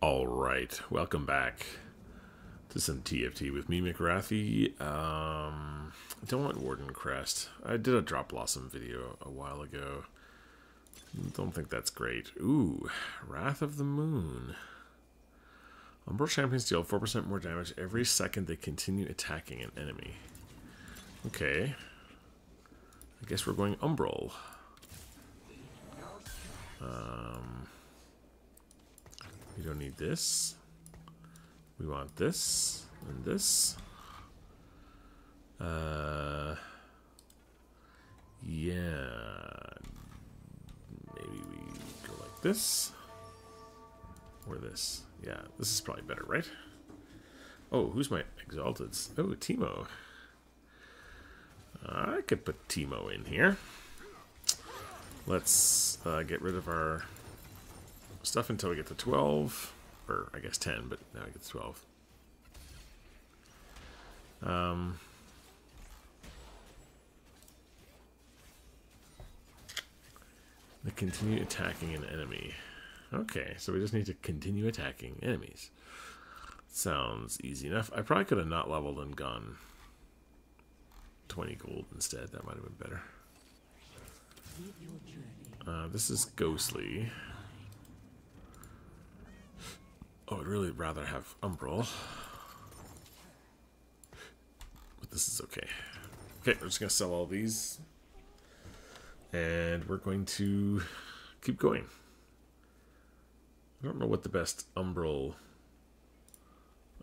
All right, welcome back to some TFT with me, McWrathy. Um, I don't want Warden Crest. I did a Drop Blossom video a while ago. Don't think that's great. Ooh, Wrath of the Moon. Umbral champions deal 4% more damage every second they continue attacking an enemy. Okay. I guess we're going Umbral. Um, we don't need this. We want this and this. Uh, yeah. Maybe we go like this. Or this. Yeah, this is probably better, right? Oh, who's my exalted? Oh, Teemo. I could put Teemo in here. Let's uh, get rid of our stuff until we get to 12. Or, I guess 10, but now we get to 12. Um, they continue attacking an enemy. Okay, so we just need to continue attacking enemies. Sounds easy enough. I probably could have not leveled and gone 20 gold instead. That might have been better. Uh, this is ghostly. Oh, I'd really rather have Umbral. But this is okay. Okay, we're just going to sell all these. And we're going to keep going. I don't know what the best Umbral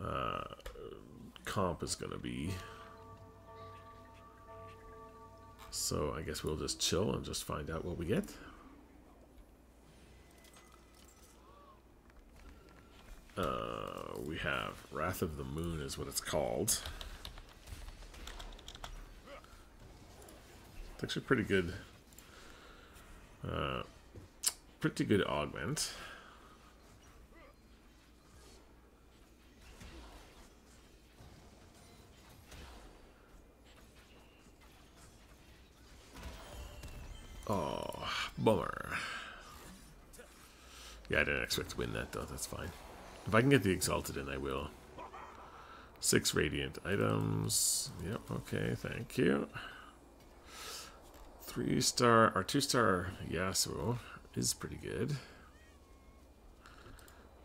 uh, comp is going to be. So I guess we'll just chill and just find out what we get. Uh, we have Wrath of the Moon is what it's called. It's actually pretty good. Uh, pretty good augment. Oh, bummer. Yeah, I didn't expect to win that though. That's fine. If I can get the Exalted in, I will. Six Radiant items. Yep, okay, thank you. Three star, or two star Yasuo is pretty good.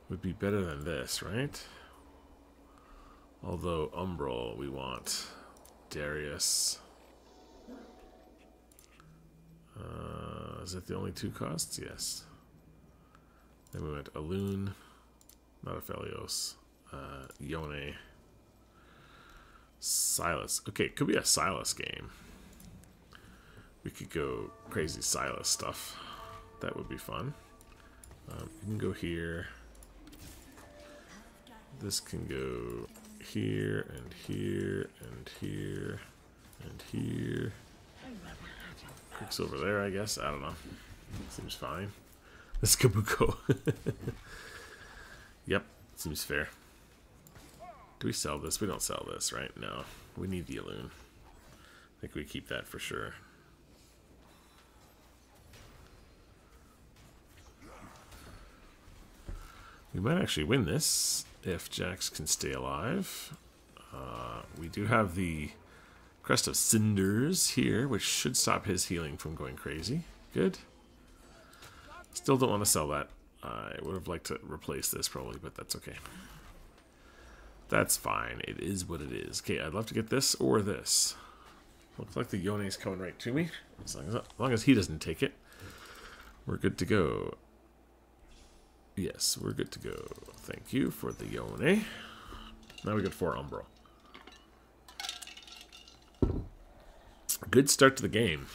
Would be better than this, right? Although Umbral, we want Darius. Uh, is that the only two costs? Yes. Then we went Alune, not Aphelios, uh, Yone, Sylas. Okay, could be a Sylas game. We could go crazy Sylas stuff. That would be fun. Um, you can go here. This can go here and here and here and here. Quicksilver there, I guess. I don't know. Seems fine. This Kobuko. yep, seems fair. Do we sell this? We don't sell this, right? No. We need the Alune. I think we keep that for sure. We might actually win this if Jax can stay alive. Uh, we do have the Crest of Cinders here, which should stop his healing from going crazy. Good. Still don't want to sell that. I would have liked to replace this probably, but that's okay. That's fine. It is what it is. Okay, I'd love to get this or this. Looks like the Yone's coming right to me. As long as, as long as he doesn't take it, we're good to go. Yes, we're good to go. Thank you for the Yone. Now we got four Umbral. Good start to the game.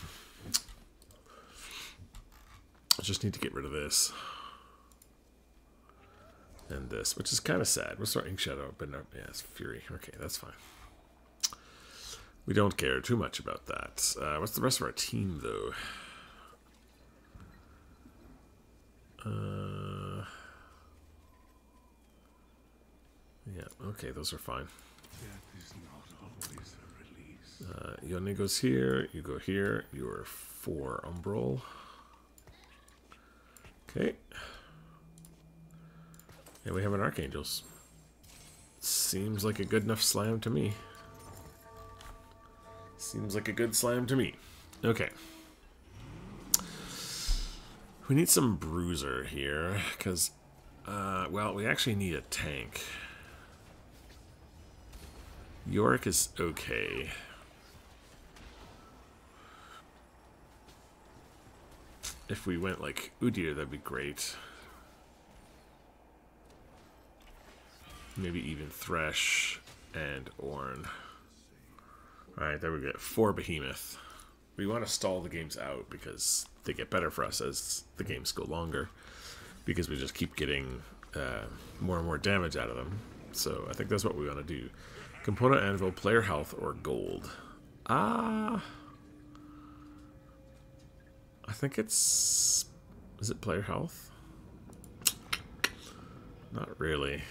I just need to get rid of this. And this, which is kind of sad. We're starting Shadow, but no, yeah, it's Fury. Okay, that's fine. We don't care too much about that. Uh, what's the rest of our team, though? Uh, yeah, okay, those are fine. Uh, Yone goes here, you go here, you are for Umbral. Okay. Yeah, we have an Archangels. Seems like a good enough slam to me. Seems like a good slam to me. Okay. We need some bruiser here, because, uh, well, we actually need a tank. Yorick is okay. If we went like Udyr, that'd be great. Maybe even Thresh and Ornn. Alright, there we go. Four Behemoth. We want to stall the games out because they get better for us as the games go longer. Because we just keep getting uh, more and more damage out of them. So I think that's what we want to do. Component Anvil, player health, or gold. Ah. I think it's... Is it player health? Not really.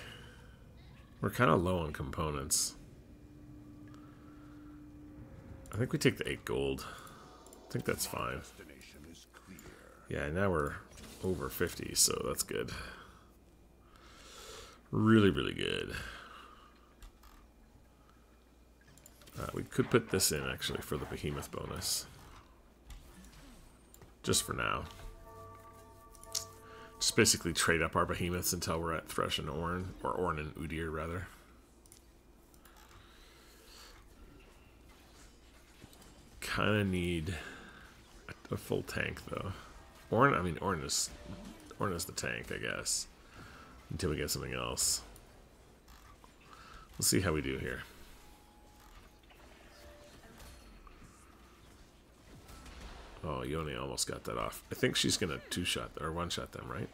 We're kind of low on components. I think we take the 8 gold. I think that's fine. Yeah, now we're over 50, so that's good. Really, really good. Uh, we could put this in, actually, for the Behemoth bonus. Just for now. Just basically trade up our behemoths until we're at Thresh and Ornn, or Ornn and Udyr rather. Kind of need a, full tank though. Ornn, I mean Ornn is Ornn is the tank, I guess, until we get something else. We'll see how we do here. Oh, Yone almost got that off. I think she's gonna two-shot or one-shot them, right?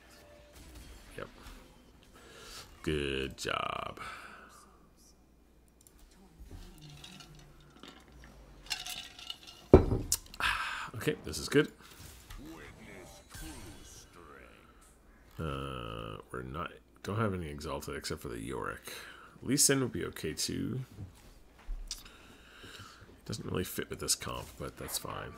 Good job. Okay, this is good. Uh, we're not don't have any exalted except for the Yorick. Lee Sin would be okay too. Doesn't really fit with this comp, but that's fine.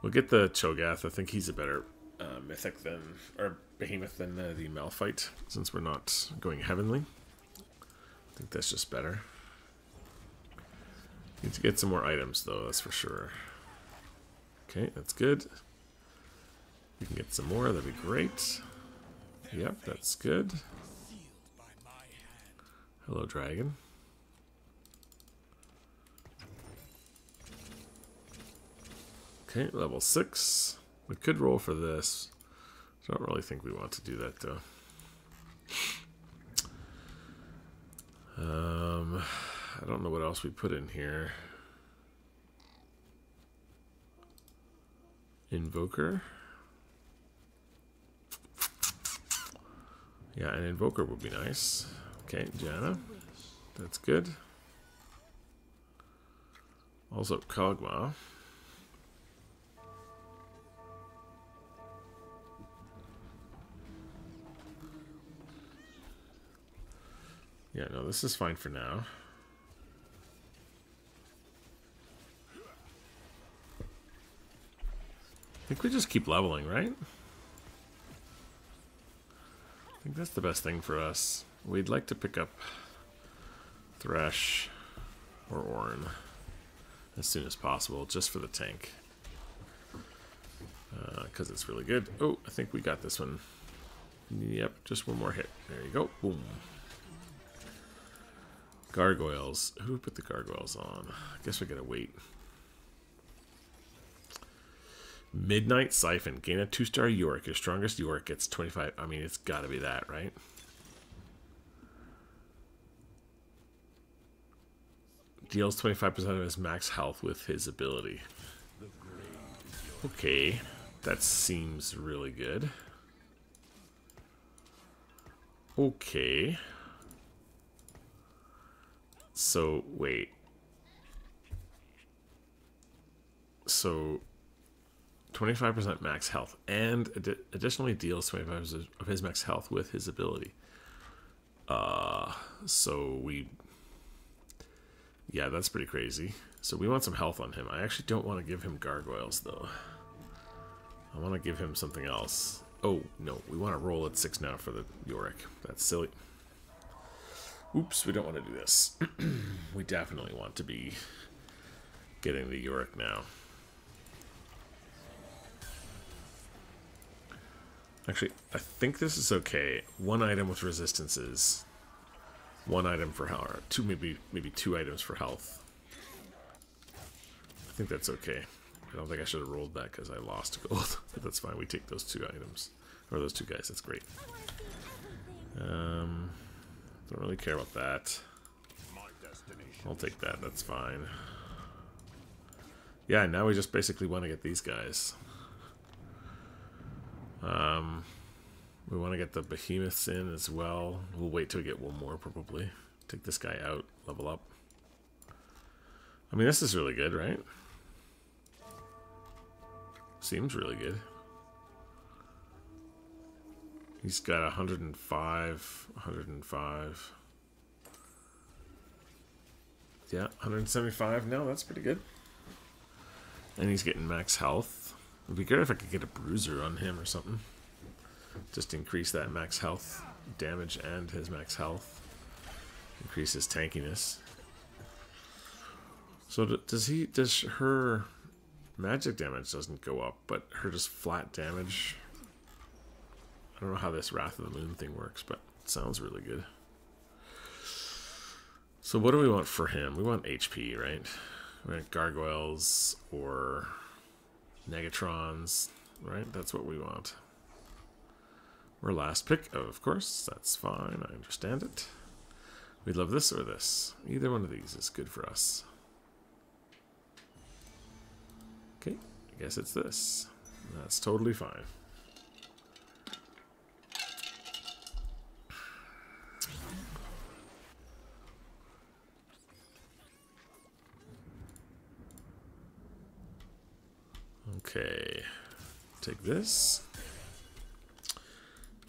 We'll get the Cho'Gath. I think he's a better uh, mythic than, or behemoth than uh, the Malphite, since we're not going heavenly. I think that's just better. Need to get some more items, though, that's for sure. Okay, that's good. We can get some more, that'd be great. Yep, that's good. Hello, dragon. Okay, level 6. We could roll for this. I don't really think we want to do that, though. Um, I don't know what else we put in here. Invoker. Yeah, an Invoker would be nice. Okay, Janna. That's good. Also, Kog'Maw. Yeah, no, this is fine for now. I think we just keep leveling, right? I think that's the best thing for us. We'd like to pick up Thresh or Ornn as soon as possible, just for the tank. Because uh, it's really good. Oh, I think we got this one. Yep, just one more hit. There you go. Boom. Gargoyles. Who put the gargoyles on? I guess we gotta wait. Midnight Siphon. Gain a two-star Yorick. Your strongest Yorick gets 25. I mean, it's gotta be that, right? Deals 25% of his max health with his ability. Okay. That seems really good. Okay. So, wait. So, 25% max health, and ad additionally deals 25% of his max health with his ability. Uh, so we... Yeah, that's pretty crazy. So we want some health on him. I actually don't want to give him gargoyles, though. I want to give him something else. Oh, no. We want to roll at 6 now for the Yorick. That's silly. Oops, we don't want to do this. we definitely want to be getting the Yorick now. Actually, I think this is okay. One item with resistances. One item for health. Two, maybe, maybe two items for health. I think that's okay. I don't think I should have rolled that because I lost gold. but that's fine. We take those two items. Or those two guys. That's great. Um, don't really care about that. I'll take that. That's fine. Yeah, now we just basically want to get these guys. Um, we want to get the behemoths in as well. We'll wait till we get one more, probably. Take this guy out, level up. I mean, this is really good, right? Seems really good. He's got 105, 105. Yeah, 175 No, That's pretty good. And he's getting max health. It'd be good if I could get a bruiser on him or something. Just increase that max health damage and his max health. Increase his tankiness. So does he, does her magic damage doesn't go up, but her just flat damage. I don't know how this Wrath of the Moon thing works, but it sounds really good. So what do we want for him? We want HP, right? We want gargoyles or Negatrons, right? That's what we want. We're last pick, oh, of course. That's fine. I understand it. We love this or this. Either one of these is good for us. Okay, I guess it's this. That's totally fine. Okay, take this.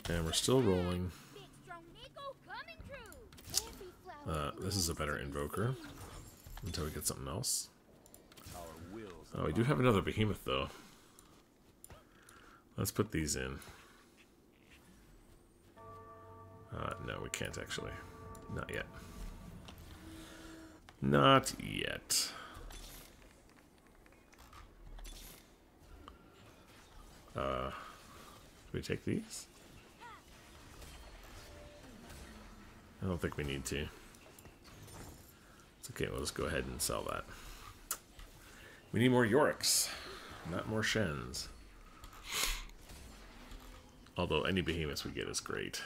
And we're still rolling. Uh, this is a better invoker. Until we get something else. Oh, we do have another behemoth, though. Let's put these in. Uh, no, we can't actually. Not yet. Not yet. Uh, we take these? I don't think we need to. It's okay, we'll just go ahead and sell that. We need more Yorks, not more Shens. Although any behemoths we get is great.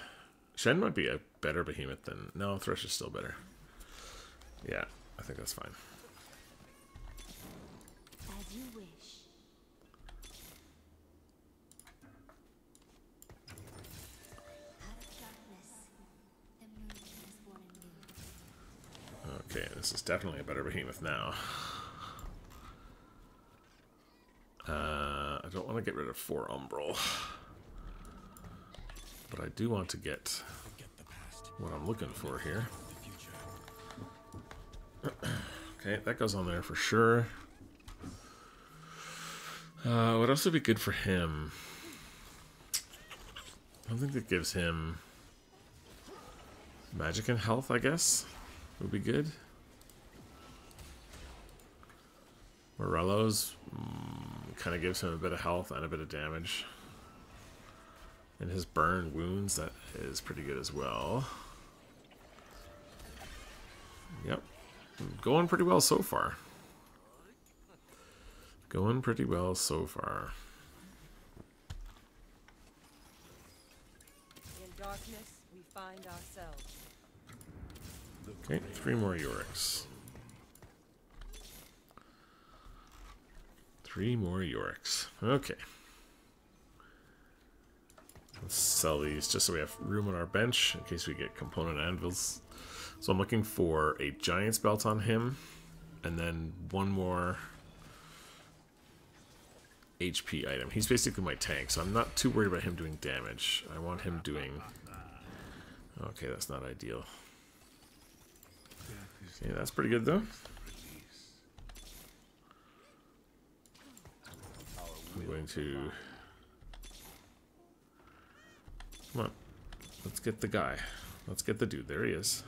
Shen might be a better behemoth than... No, Thresh is still better. Yeah, I think that's fine. This is definitely a better behemoth now. Uh, I don't want to get rid of four Umbral. But I do want to get what I'm looking for here. okay, that goes on there for sure. Uh, what else would be good for him? I don't think that gives him magic and health, I guess, would be good. Morello's mm, kind of gives him a bit of health and a bit of damage. And his burn wounds, that is pretty good as well. Yep. Going pretty well so far. Going pretty well so far. In darkness, we find ourselves. Okay, three more Yoriks. Three more Yoriks. Okay. Let's sell these just so we have room on our bench in case we get component anvils. So I'm looking for a Giant's Belt on him, and then one more HP item. He's basically my tank, so I'm not too worried about him doing damage. I want him doing... Okay, that's not ideal. Yeah, that's pretty good though. I'm going to Come on. Let's get the guy. Let's get the dude. There he is.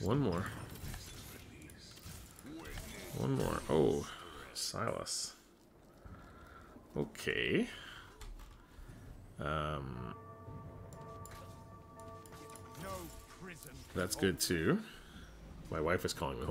One more. One more. Oh, Sylas. Okay. Um, that's good too. My wife is calling me.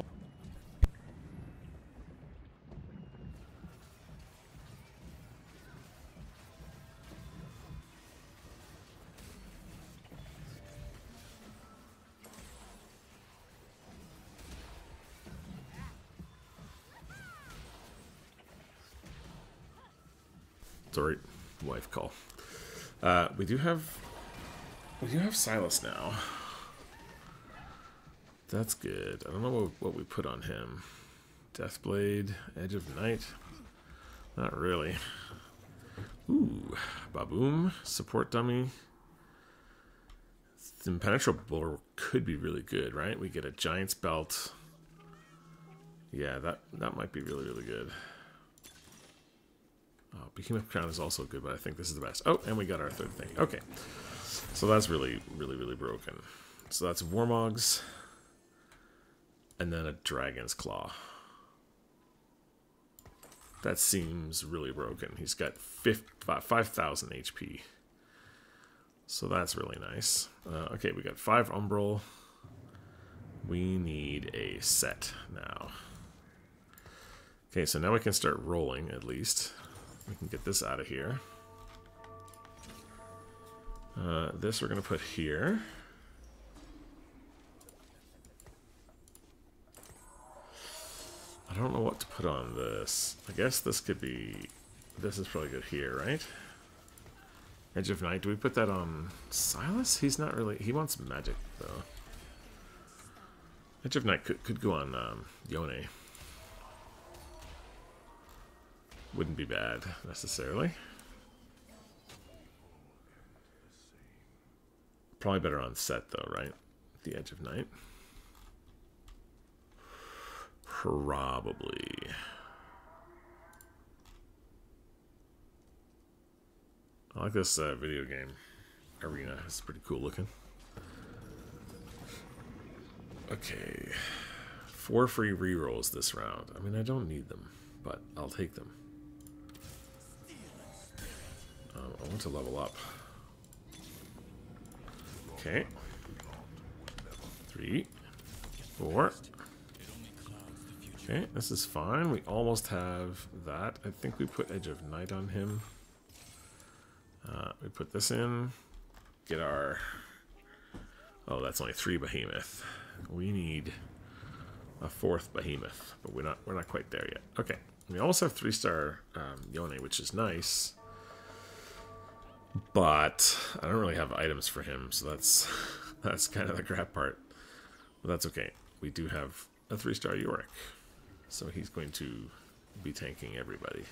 Sorry, wife call. Uh, we do have we do have Sylas now. That's good. I don't know what, what we put on him. Deathblade, Edge of Night. Not really. Ooh, Baboom, support dummy. Impenetrable could be really good, right? We get a Giant's Belt. Yeah, that that might be really really good. Oh, Crown is also good, but I think this is the best. Oh, and we got our third thing. Okay. So that's really, really, really broken. So that's Warmogs. And then a Dragon's Claw. That seems really broken. He's got 5,000 HP. So that's really nice. Uh, okay, we got 5 Umbral. We need a Sett now. Okay, so now we can start rolling at least. We can get this out of here. Uh, this we're going to put here. I don't know what to put on this. I guess this could be... This is probably good here, right? Edge of Night. Do we put that on Sylas? He's not really... He wants magic, though. Edge of Night could, could go on um, Yone. Wouldn't be bad, necessarily. Probably better on Sett, though, right? The Edge of Night. Probably. I like this uh, video game arena. It's pretty cool looking. Okay. Four free rerolls this round. I mean, I don't need them, but I'll take them. I want to level up. Okay. Three. Four. Okay, this is fine. We almost have that. I think we put Edge of Night on him. Uh, we put this in. Get our... Oh, that's only three Behemoth. We need a fourth Behemoth, but we're not we're not quite there yet. Okay, we also have three star um, Yone, which is nice. But I don't really have items for him, so that's that's kind of the crap part. But that's okay. We do have a three star Yorick, so he's going to be tanking everybody.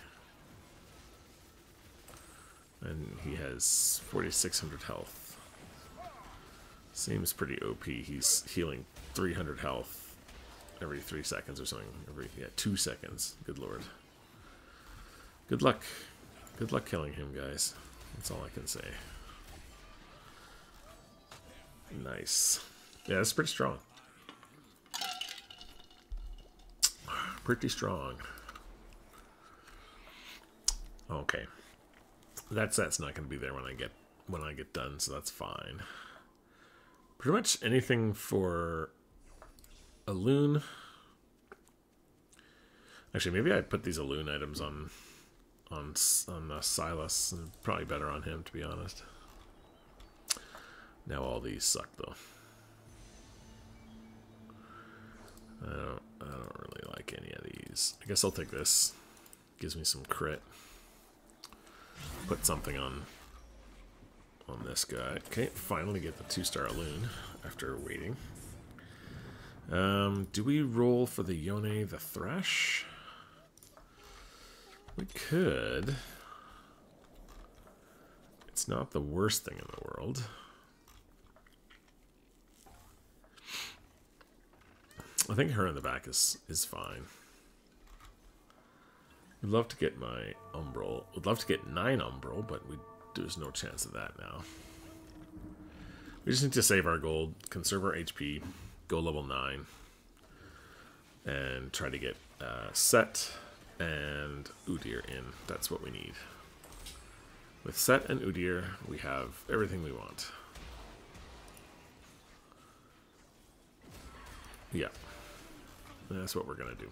And he has 4,600 health. Seems pretty OP. He's healing 300 health every three seconds or something. Every yeah, two seconds. Good lord. Good luck. Good luck killing him, guys. That's all I can say. Nice. Yeah, that's pretty strong. Pretty strong. Okay. That Sett's not going to be there when I get when I get done, so that's fine. Pretty much anything for Alune. Actually, maybe I put these Alune items on on on uh, Sylas. Probably better on him, to be honest. Now all these suck though. I don't. I don't really like any of these. I guess I'll take this. Gives me some crit. Put something on on this guy. Okay, finally get the two-star loon after waiting. Um, do we roll for the Yone the Thresh? We could. It's not the worst thing in the world. I think her in the back is is fine. Would love to get my Umbral. Would love to get nine Umbral, but we there's no chance of that now. We just need to save our gold, conserve our HP, go level 9, and try to get uh, Sett and Udyr in. That's what we need. With Sett and Udyr, we have everything we want. Yeah. That's what we're going to do.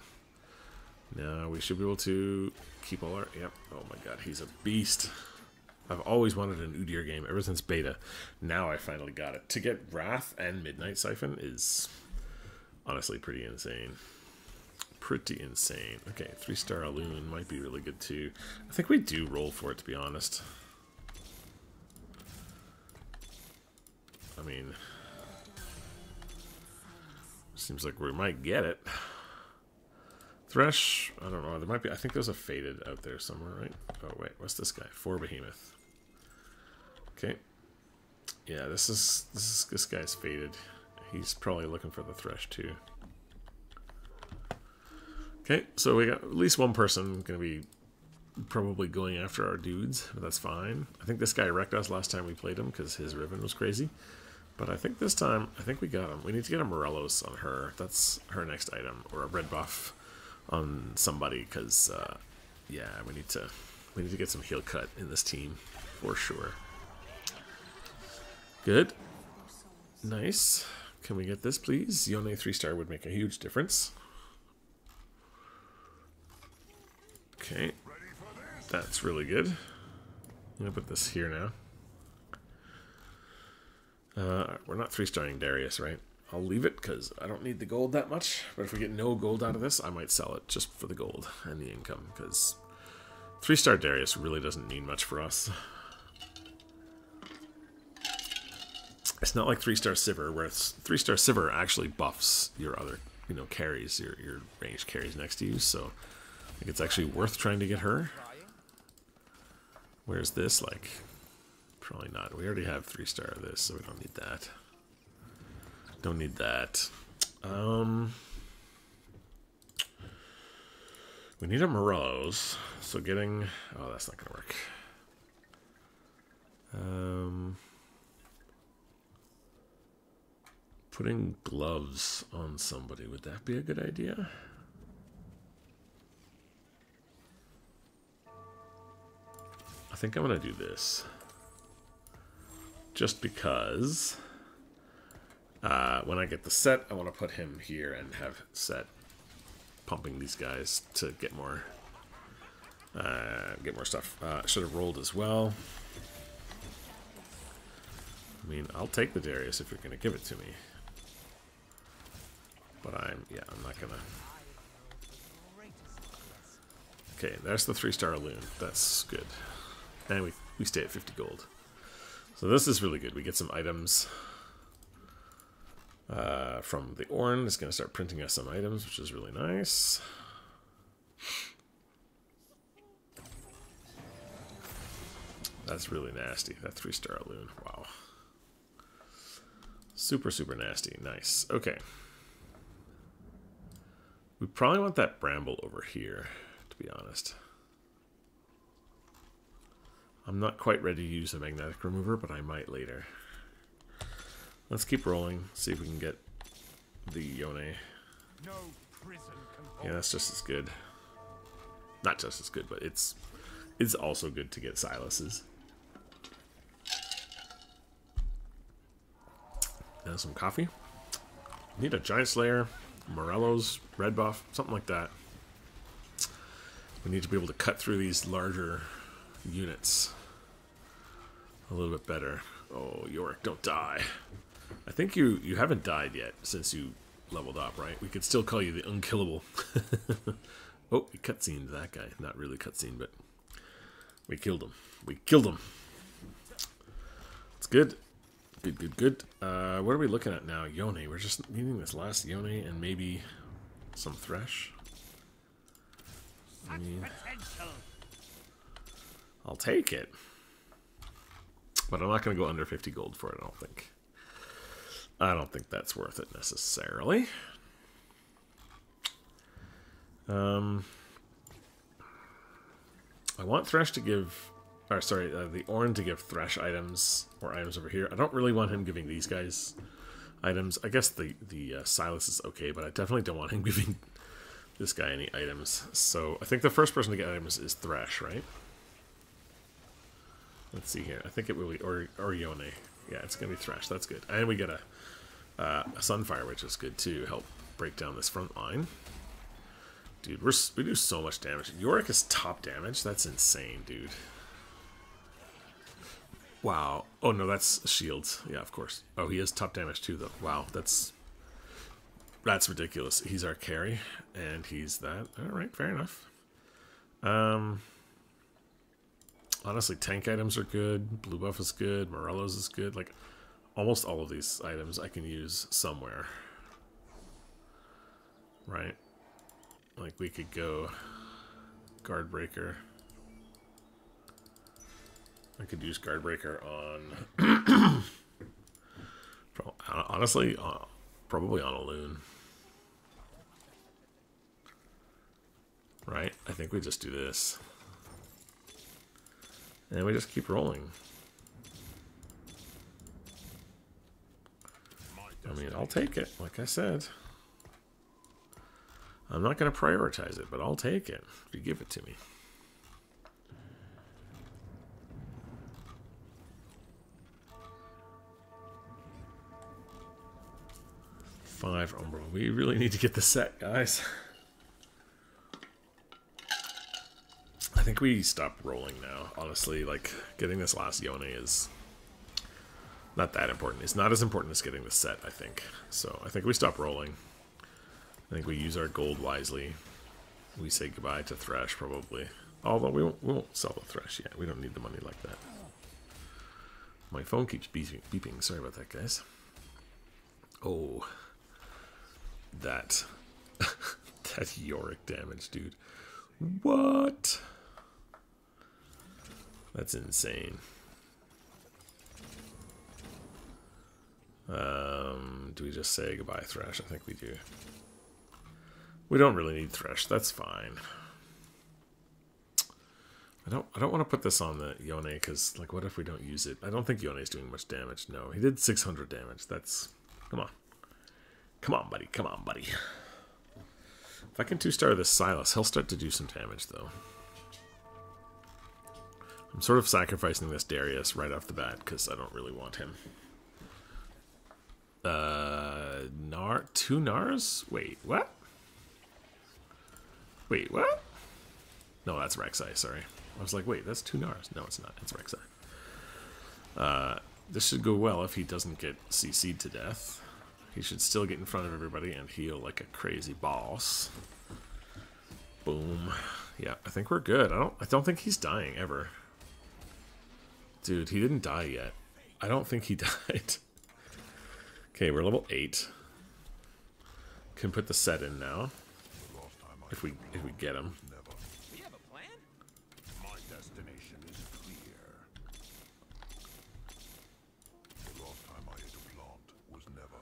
Now we should be able to keep all our... Yep. Oh my god, he's a beast. I've always wanted an Udyr game ever since beta. Now I finally got it. To get Wrath and Midnight Siphon is honestly pretty insane. Pretty insane. Okay, three star Alune might be really good too. I think we do roll for it to be honest. I mean, seems like we might get it. Thresh, I don't know. There might be. I think there's a Fated out there somewhere, right? Oh wait, what's this guy? Four behemoth. Okay. Yeah, this is this is this guy's Fated. He's probably looking for the thresh too. Okay, so we got at least one person gonna be probably going after our dudes, but that's fine. I think this guy wrecked us last time we played him because his ribbon was crazy. But I think this time, I think we got him. We need to get a Morello's on her. That's her next item, or a red buff on somebody, because uh, yeah, we need to we need to get some heal cut in this team for sure. Good, nice. Can we get this, please? Yone three star would make a huge difference. Okay, that's really good. I'm gonna put this here now. Uh, we're not three starring Darius, right? I'll leave it because I don't need the gold that much. But if we get no gold out of this, I might sell it just for the gold and the income because three star Darius really doesn't mean much for us. It's not like three star Sivir, where three star Sivir actually buffs your other, you know, carries your your range carries next to you. So Think it's actually worth trying to get her. Where's this like? Probably not. We already have three star of this, so we don't need that. Don't need that. Um, we need a Morello's, so getting... Oh, that's not going to work. Um, putting gloves on somebody, would that be a good idea? Think I'm going to do this. Just because... Uh, when I get the Sett, I want to put him here and have Sett pumping these guys to get more uh, get more stuff. Uh, should have rolled as well. I mean, I'll take the Darius if you're going to give it to me. But I'm, yeah, I'm not going to. Okay, there's the three-star loon. That's good. And we, we stay at 50 gold. So this is really good. We get some items uh, from the Ornn. It's going to start printing us some items, which is really nice. That's really nasty. That three-star loon. Wow. Super, super nasty. Nice. Okay. We probably want that bramble over here, to be honest. I'm not quite ready to use a magnetic remover, but I might later. Let's keep rolling, see if we can get the Yone. No yeah, that's just as good. Not just as good, but it's it's also good to get Sylas's. And some coffee. Need a Giant Slayer, Morello's, red buff, something like that. We need to be able to cut through these larger units a little bit better. Oh, Yorick, don't die. I think you you haven't died yet since you leveled up, right? We could still call you the unkillable. oh, we cutscened that guy. Not really cutscene, but we killed him. We killed him. It's good. Good, good, good. Uh, what are we looking at now? Yone. We're just needing this last Yone and maybe some Thresh. I mean, I'll take it. But I'm not going to go under 50 gold for it, I don't think. I don't think that's worth it necessarily. Um, I want Thresh to give or sorry, uh, the Ornn to give Thresh items or items over here. I don't really want him giving these guys items. I guess the the uh, Sylas is okay, but I definitely don't want him giving this guy any items. So I think the first person to get items is Thresh, right? Let's see here. I think it will be or Orione. Yeah, it's gonna be Thresh. That's good. And we get a, uh, a Sunfire, which is good too. Help break down this front line. Dude, we're we do so much damage. Yorick is top damage. That's insane, dude. Wow. Oh no, that's shields. Yeah, of course. Oh, he has top damage too, though. Wow, that's that's ridiculous. He's our carry, and he's that. All right, fair enough. Um, honestly, tank items are good. Blue buff is good. Morello's is good. Like almost all of these items I can use somewhere. Right. Like we could go guard breaker. I could use guard breaker on. honestly, uh, probably on Alune. Right? I think we just do this. And we just keep rolling. I mean, I'll take it, like I said. I'm not going to prioritize it, but I'll take it if you give it to me. Five oh, Umbral. We really need to get the Sett, guys. I think we stop rolling now. Honestly, like, getting this last Yone is not that important. It's not as important as getting the Sett, I think. So I think we stop rolling. I think we use our gold wisely. We say goodbye to Thresh, probably. Although we won't, we won't sell the Thresh yet. We don't need the money like that. My phone keeps beeping. beeping. Sorry about that, guys. Oh. That. that Yorick damage, dude. What? That's insane. Um, do we just say goodbye, Thresh? I think we do. We don't really need Thresh. That's fine. I don't. I don't want to put this on the Yone because, like, what if we don't use it? I don't think Yone is doing much damage. No, he did 600 damage. That's come on, come on, buddy, come on, buddy. If I can two-star this Sylas, he'll start to do some damage, though. I'm sort of sacrificing this Darius right off the bat because I don't really want him. Uh, Nar, two Nars? Wait, what? Wait, what? No, that's Rek'Sai, sorry. I was like, wait, that's two Nars. No, it's not. It's Rek'Sai. Uh, this should go well if he doesn't get CC'd to death. He should still get in front of everybody and heal like a crazy boss. Boom. Yeah, I think we're good. I don't I don't think he's dying ever. Dude, he didn't die yet. I don't think he died. okay, we're level 8. Can put the Sett in now. If we if we get him. We have a plan? My destination is clear. The last time I ate a plant was never.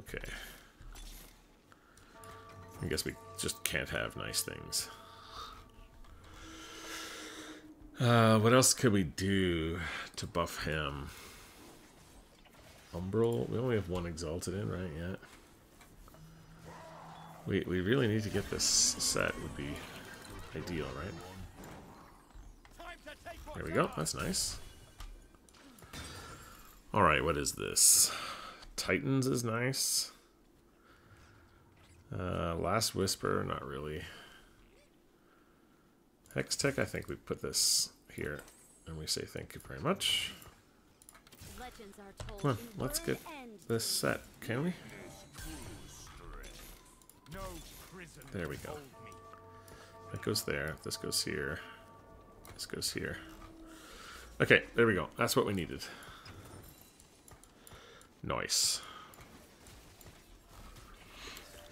Okay. I guess we just can't have nice things. Uh, what else could we do to buff him? Umbral? We only have one Exalted in, right, yet? We, we really need to get this Sett would be ideal, right? There we go, that's nice. Alright, what is this? Titans is nice. Uh, Last Whisper, not really. Hextech, I think we put this here and we say thank you very much. Legends are told Come on, let's get this Sett, can we? There we go. That goes there. This goes here. This goes here. Okay, there we go. That's what we needed. Nice.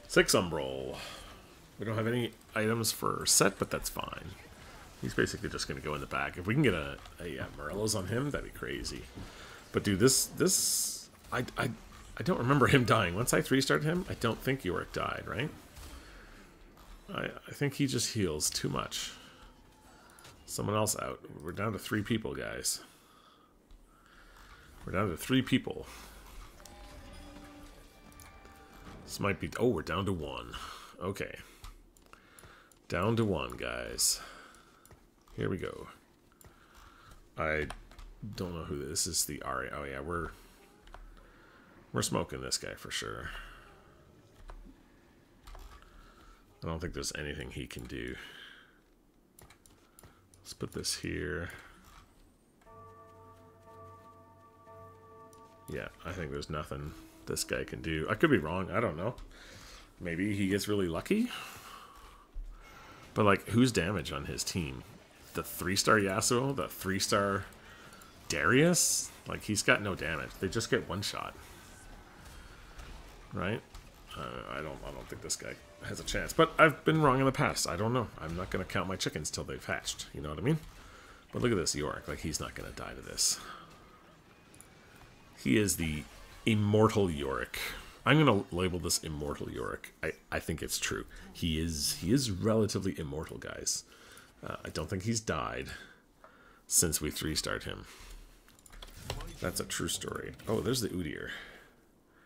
Six Umbral. We don't have any items for Sett, but that's fine. He's basically just going to go in the back. If we can get a, a, uh Morello's on him, that'd be crazy. But dude, this this I I I don't remember him dying. Once I three him, I don't think Yorick died, right? I I think he just heals too much. Someone else out. We're down to three people, guys. We're down to three people. This might be... Oh, we're down to one. Okay. Down to one, guys. Here we go. I don't know who this is. The Ahri. Oh yeah, we're we're smoking this guy for sure. I don't think there's anything he can do. Let's put this here. Yeah, I think there's nothing this guy can do. I could be wrong. I don't know. Maybe he gets really lucky. But, like, who's damage on his team? The three-star Yasuo? The three-star Darius? Like, he's got no damage. They just get one shot. Right? Uh, I don't I don't think this guy has a chance. But I've been wrong in the past. I don't know. I'm not going to count my chickens till they've hatched. You know what I mean? But look at this Yorick. Like, he's not going to die to this. He is the immortal Yorick. I'm going to label this immortal Yorick. I, I think it's true. He is he is relatively immortal, guys. Uh, I don't think he's died since we three-starred him. That's a true story. Oh, there's the Udyr.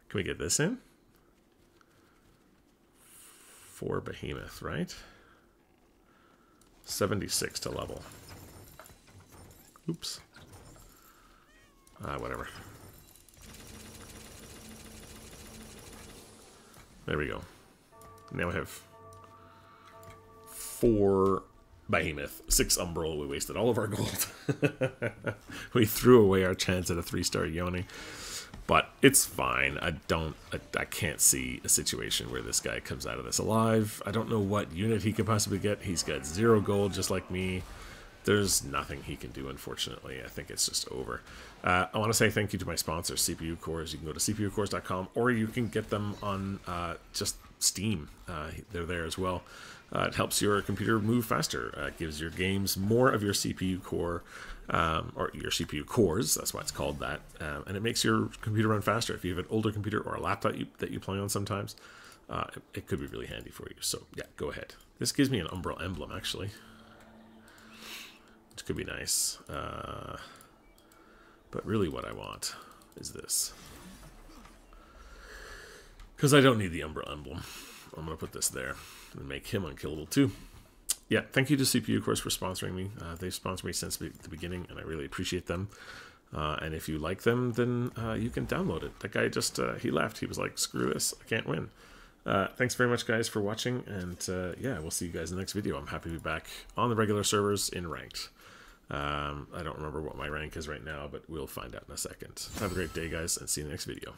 Can we get this in? For Behemoth, right? 76 to level. Oops. Ah, whatever. There we go. Now we have four Behemoth, six Umbral. We wasted all of our gold. we threw away our chance at a three-star Yone. But it's fine. I don't. I, I, can't see a situation where this guy comes out of this alive. I don't know what unit he could possibly get. He's got zero gold, just like me. There's nothing he can do, unfortunately. I think it's just over. Uh, I want to say thank you to my sponsor, CPU Cores. You can go to CPUcores.com or you can get them on uh, just Steam. Uh, they're there as well. Uh, it helps your computer move faster. Uh, it gives your games more of your CPU core, um, or your CPU cores. That's why it's called that. Um, and it makes your computer run faster. If you have an older computer or a laptop you, that you play on sometimes, uh, it, it, could be really handy for you. So yeah, go ahead. This gives me an Umbral emblem actually, which could be nice. Uh, but really, what I want is this. Because I don't need the Umbral emblem. I'm going to put this there and make him unkillable too. Yeah, thank you to CPU Cores, for sponsoring me. Uh, they've sponsored me since the beginning, and I really appreciate them. Uh, and if you like them, then uh, you can download it. That guy just, uh, he left. He was like, screw this, I can't win. Uh, thanks very much, guys, for watching. And uh, yeah, we'll see you guys in the next video. I'm happy to be back on the regular servers in ranked. Um, I don't remember what my rank is right now, but we'll find out in a second. Have a great day, guys, and see you in the next video.